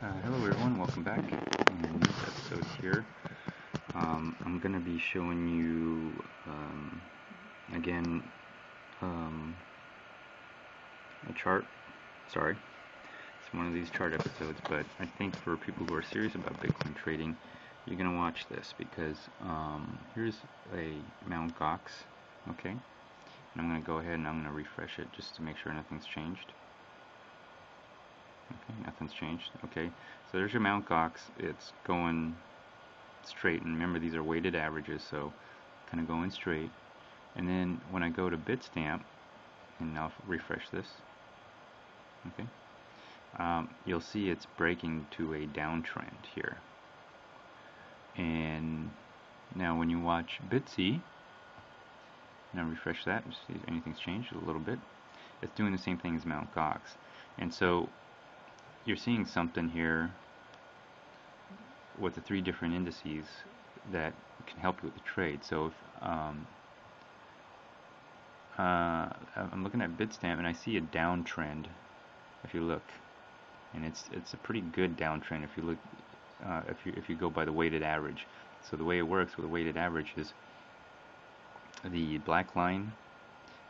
Uh, hello everyone, welcome back. In this episode here, um, I'm going to be showing you, um, again, um, a chart. Sorry, it's one of these chart episodes, but I think for people who are serious about Bitcoin trading, you're going to watch this because um, here's a Mt. Gox, okay? And I'm going to go ahead and I'm going to refresh it just to make sure nothing's changed. Okay, nothing's changed. Okay, so there's your Mt. Gox. It's going straight, and remember these are weighted averages, so kind of going straight. And then when I go to Bitstamp, and I'll refresh this, okay, um, you'll see it's breaking to a downtrend here. And now when you watch BTC-e, now refresh that, see if anything's changed a little bit. It's doing the same thing as Mt. Gox. And so you're seeing something here with the three different indices that can help you with the trade. So if um, uh, I'm looking at Bitstamp and I see a downtrend. If you look, and it's it's a pretty good downtrend if you look uh, if you if you go by the weighted average. So the way it works with a weighted average is the black line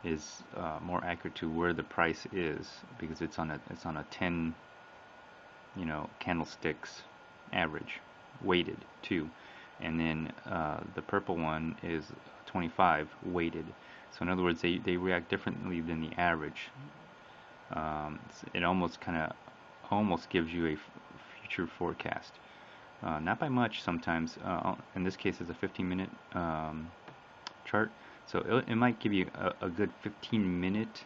is uh, more accurate to where the price is because it's on a it's on a 10 you know, candlesticks average, weighted too. And then uh, the purple one is 25 weighted. So in other words, they, they react differently than the average. Um, it almost kind of almost gives you a future forecast. Uh, not by much sometimes. Uh, in this case, it's a 15 minute um, chart. So it, it, might give you a, a good 15 minute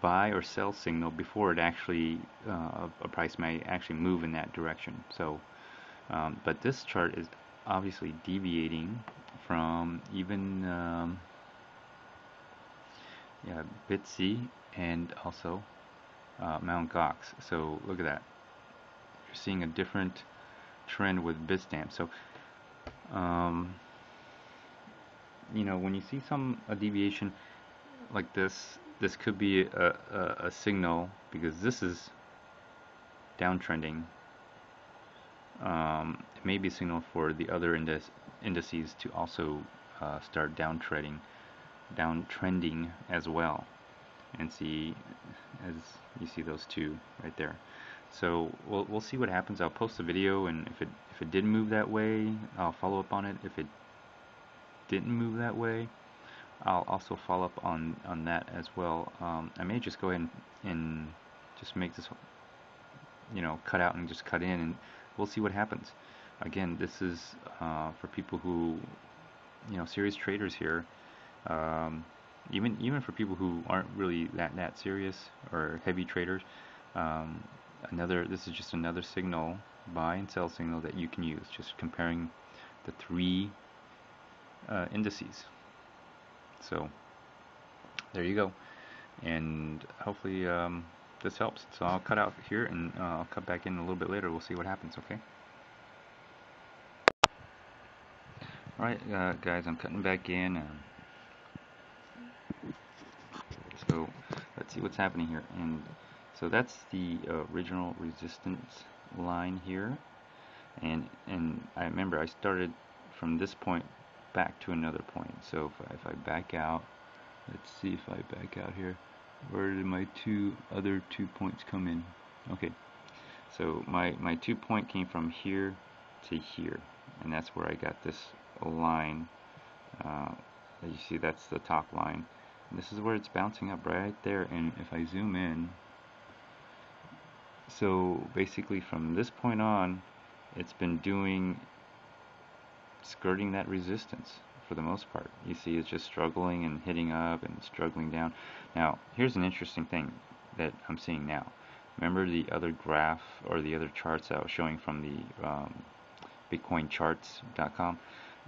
buy or sell signal before it actually uh, a price may actually move in that direction. So, um, but this chart is obviously deviating from even um, yeah BTC-e and also uh, Mt. Gox. So look at that. You're seeing a different trend with Bitstamp. So um, you know when you see some a deviation like this this could be a, a, a signal because this is downtrending. Um, it may be a signal for the other indices indices to also uh, start downtrending, downtrending as well. And see, as you see those two right there. So we'll we'll see what happens. I'll post the video, and if it if it did move that way, I'll follow up on it. If it didn't move that way, I'll also follow up on on that as well. Um, I may just go ahead and, and just make this, you know, cut out and just cut in, and we'll see what happens. Again, this is uh, for people who, you know, serious traders here. Um, even even for people who aren't really that that serious or heavy traders, um, another this is just another signal, buy and sell signal that you can use. Just comparing the three uh, indices. So there you go. And hopefully um, this helps. So I'll cut out here and uh, I'll cut back in a little bit later. We'll see what happens, okay? Alright uh, guys, I'm cutting back in. Uh, so let's see what's happening here. And so that's the uh, original resistance line here. And, and I remember I started from this point back to another point. So if I, if I back out, let's see if I back out here. Where did my two other two points come in? Okay, so my, my two point came from here to here, and that's where I got this line. Uh, you see, that's the top line. And this is where it's bouncing up right there, and if I zoom in, so basically from this point on, it's been doing skirting that resistance for the most part. You see it's just struggling and hitting up and struggling down. Now, here's an interesting thing that I'm seeing now. Remember the other graph or the other charts I was showing from the um, BitcoinCharts.com?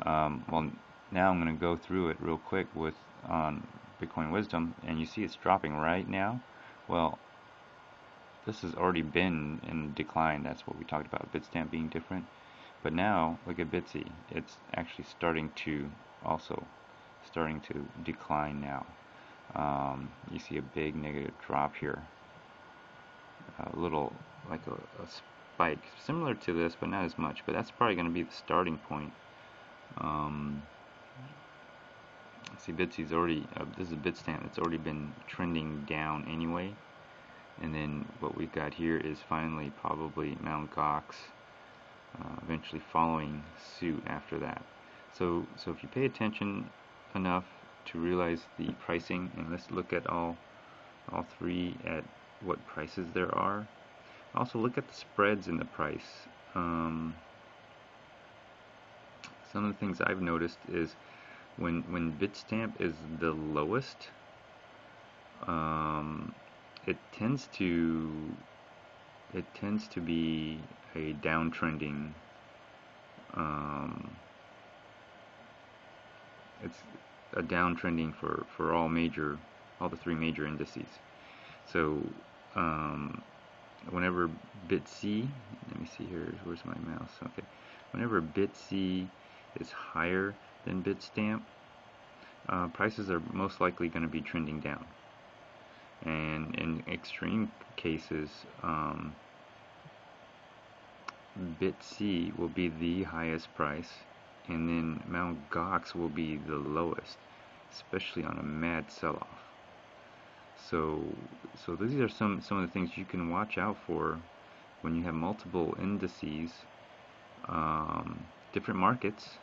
Um, well, now I'm going to go through it real quick with on Bitcoin Wisdom, and you see it's dropping right now. Well, this has already been in decline. That's what we talked about. Bitstamp being different. But now, look at BTC-e. It's actually starting to also starting to decline now. Um, you see a big negative drop here. A little like a, a spike, similar to this, but not as much. But that's probably going to be the starting point. Um, see, BTC-e's already, uh, this is a Bitstamp, it's already been trending down anyway. And then what we've got here is finally probably Mt. Gox uh, eventually following suit after that. So, so if you pay attention enough to realize the pricing, and let's look at all, all three at what prices there are. Also look at the spreads in the price. Um, some of the things I've noticed is when when Bitstamp is the lowest, um, it tends to it tends to be a downtrending. Um, it's a downtrending for for all major, all the three major indices. So um, whenever BTC-e, let me see here, where's my mouse? Okay, whenever BTC-e is higher than Bitstamp, uh, prices are most likely going to be trending down. And in extreme cases, um, BTC-e will be the highest price, and then Mount Gox will be the lowest, especially on a mad sell-off. So, so these are some some of the things you can watch out for when you have multiple indices, um, different markets,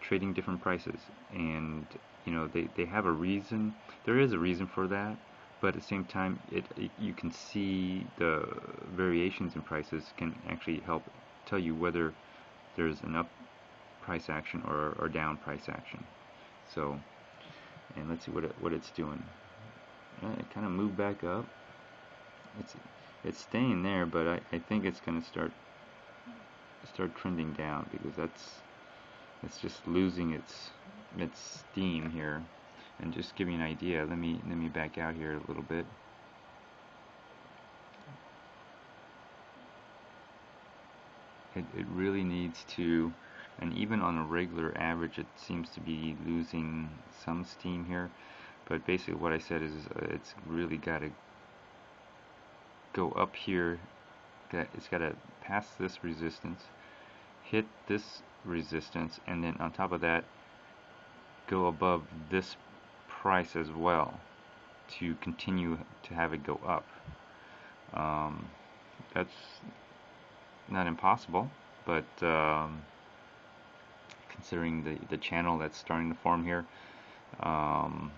trading different prices, and you know they they have a reason. There is a reason for that, but at the same time, it, it you can see the variations in prices can actually help tell you whether there's an up price action or, or down price action. So, and let's see what it, what it's doing it kind of moved back up. It's it's staying there, but I, I think it's going to start start trending down because that's it's just losing its its steam here. And just give you an idea, let me let me back out here a little bit. It, it really needs to and even on a regular average it seems to be losing some steam here. But basically what I said is uh, it's really got to go up here. It's got to pass this resistance hit this resistance and then on top of that go above this price as well to continue to have it go up um, that's not impossible but um, considering the, the channel that's starting to form here um,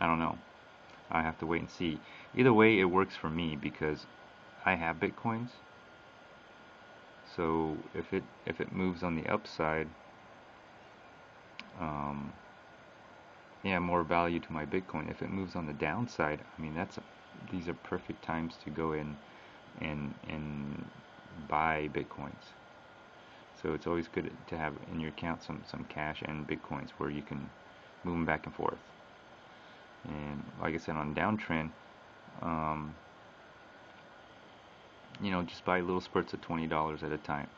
I don't know. I have to wait and see. Either way, it works for me because I have bitcoins. So if it if it moves on the upside, um, yeah, more value to my Bitcoin. If it moves on the downside, I mean that's these are perfect times to go in and and buy bitcoins. So it's always good to have in your account some some cash and bitcoins where you can move them back and forth and like I said on downtrend um, you know just buy little spurts of $20 at a time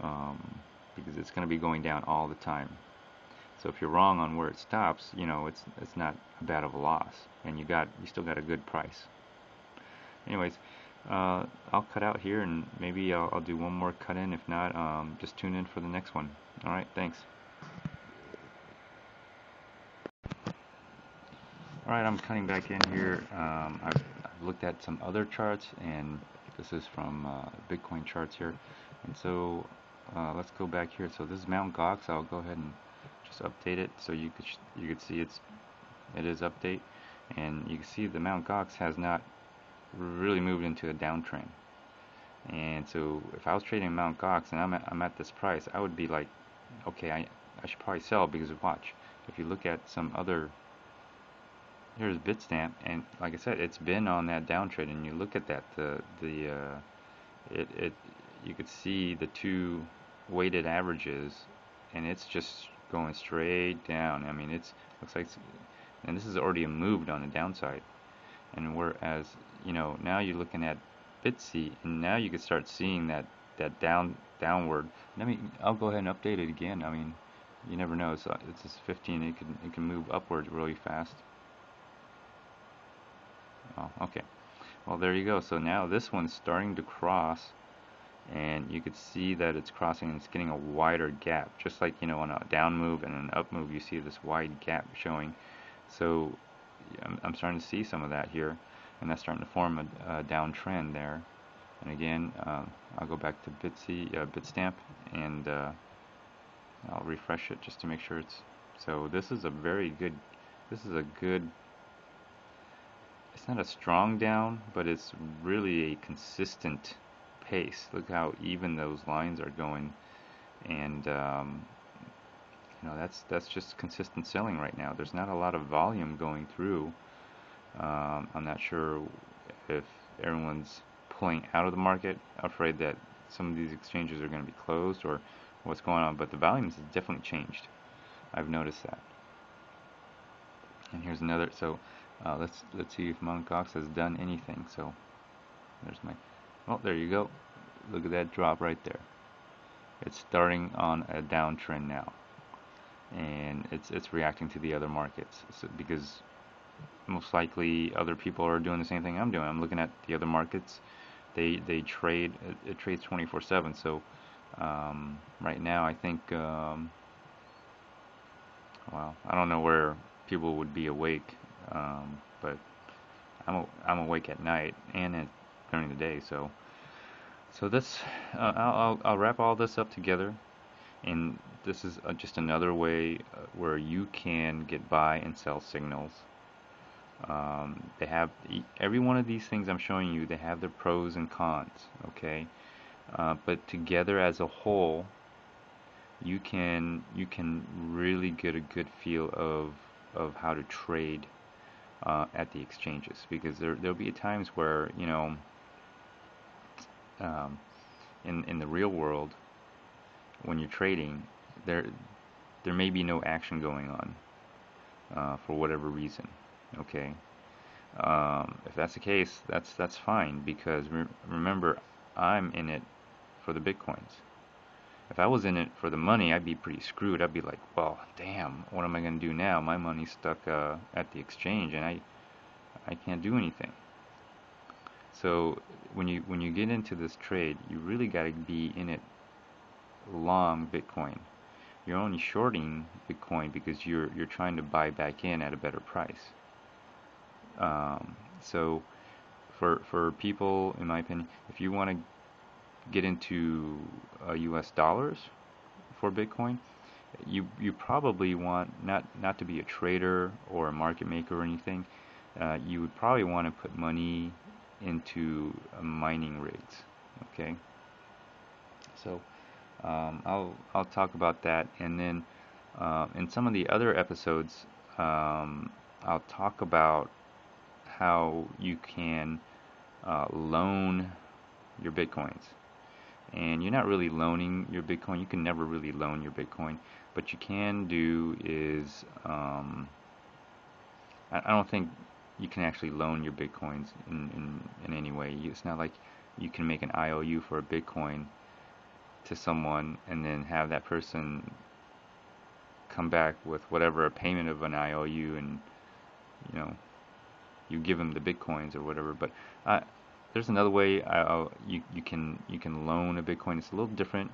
um, because it's going to be going down all the time so if you're wrong on where it stops you know it's it's not a bad of a loss and you got you still got a good price anyways uh, I'll cut out here and maybe I'll, I'll, do one more cut in if not um, just tune in for the next one alright thanks Alright, I'm cutting back in here. Um, I've, I've, looked at some other charts, and this is from uh, Bitcoin charts here. And so uh, let's go back here. So this is Mount Gox. I'll go ahead and just update it so you could you could see it's it is update, and you can see the Mount Gox has not really moved into a downtrend. And so if I was trading Mount Gox and I'm at, I'm at this price, I would be like, okay, I I should probably sell because watch. If you look at some other here's Bitstamp, and like I said, it's been on that downtrend. And you look at that, the the uh, it it you could see the two weighted averages, and it's just going straight down. I mean, it's looks like, and this is already moved on the downside. And whereas you know now you're looking at BTC-e, and now you can start seeing that that down downward. Let me I'll go ahead and update it again. I mean, you never know. It's it's just 15. It can it can move upwards really fast. Oh, okay. well there you go so now this one's starting to cross and you could see that it's crossing and it's getting a wider gap. Just like you know on a down move and an up move you see this wide gap showing. So I'm, I'm starting to see some of that here and that's starting to form a, a downtrend there. And again uh, I'll go back to BTC-e uh, Bitstamp and uh, I'll refresh it just to make sure it's so this is a very good this is a good it's not a strong down but it's really a consistent pace. Look how even those lines are going, and um, you know that's that's just consistent selling right now. There's not a lot of volume going through. Um, I'm not sure if everyone's pulling out of the market, afraid that some of these exchanges are going to be closed or what's going on, but the volumes has definitely changed. I've noticed that. And here's another. So uh, let's let's see if Mt. Gox has done anything. So there's my Oh, there you go. Look at that drop right there. It's starting on a downtrend now. And it's it's reacting to the other markets so, because most likely other people are doing the same thing I'm doing. I'm looking at the other markets. They they trade it, it trades 24/7. So um, right now I think um, well I don't know where people would be awake, um, but I'm I'm awake at night and at during the day. So, so this, uh, I'll, I'll wrap all this up together, and this is uh, just another way uh, where you can get buy and sell signals. Um, they have every one of these things I'm showing you. They have their pros and cons. Okay, uh, but together as a whole, you can you can really get a good feel of of how to trade uh, at the exchanges because there there'll be times where you know um, in in the real world, when you're trading, there there may be no action going on uh, for whatever reason. Okay, um, if that's the case, that's that's fine because re remember, I'm in it for the bitcoins. If I was in it for the money, I'd be pretty screwed. I'd be like, well, damn, what am I going to do now? My money's stuck uh, at the exchange, and I I can't do anything. So when you when you get into this trade, you really got to be in it long Bitcoin. You're only shorting Bitcoin because you're you're trying to buy back in at a better price. Um, so for for people, in my opinion, if you want to get into uh, U.S. dollars for Bitcoin, you you probably want not not to be a trader or a market maker or anything. Uh, you would probably want to put money into mining rigs okay? So um, I'll I'll talk about that and then uh, in some of the other episodes um, I'll talk about how you can uh, loan your bitcoins. And you're not really loaning your bitcoin. You can never really loan your bitcoin. But you can do is um, I, I don't think you can actually loan your bitcoins in, in, in any way. It's not like you can make an IOU for a bitcoin to someone and then have that person come back with whatever a payment of an IOU and you know you give them the bitcoins or whatever. But uh, there's another way you you can you can loan a bitcoin. It's a little different,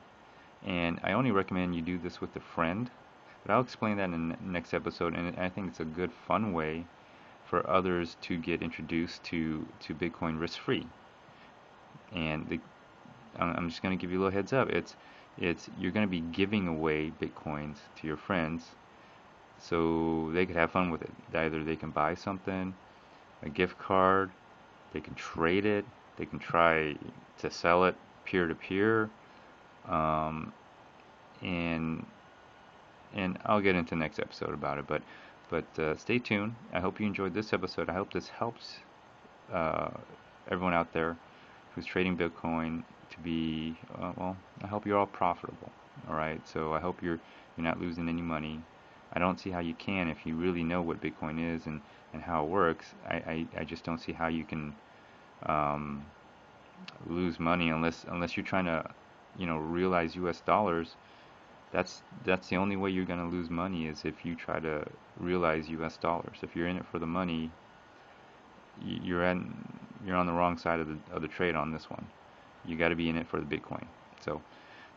and I only recommend you do this with a friend. But I'll explain that in the next episode, and I think it's a good fun way for others to get introduced to, to Bitcoin risk free. And the, I'm just going to give you a little heads up. It's it's you're going to be giving away bitcoins to your friends so they could have fun with it. Either they can buy something, a gift card, they can trade it, they can try to sell it peer to peer, um, and and I'll get into the next episode about it. But but uh, stay tuned. I hope you enjoyed this episode. I hope this helps uh, everyone out there who's trading Bitcoin to be uh, well. I hope you're all profitable. All right. So I hope you're you're not losing any money. I don't see how you can if you really know what Bitcoin is and, and how it works. I, I, I just don't see how you can um, lose money unless unless you're trying to you know realize U.S. dollars that's that's the only way you're going to lose money is if you try to realize US dollars if you're in it for the money you're you're on the wrong side of the of the trade on this one. You got to be in it for the Bitcoin. So,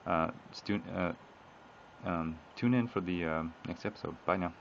uh, stu- uh, um, tune in for the uh, next episode. Bye now.